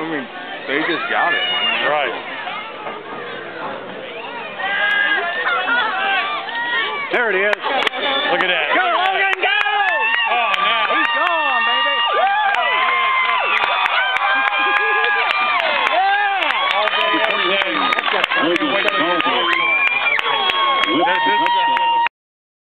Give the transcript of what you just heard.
I mean, they just got it. Right. There it is. Look at that. Go, Logan, go! Oh, no, He's gone, baby. yeah. All day, every day.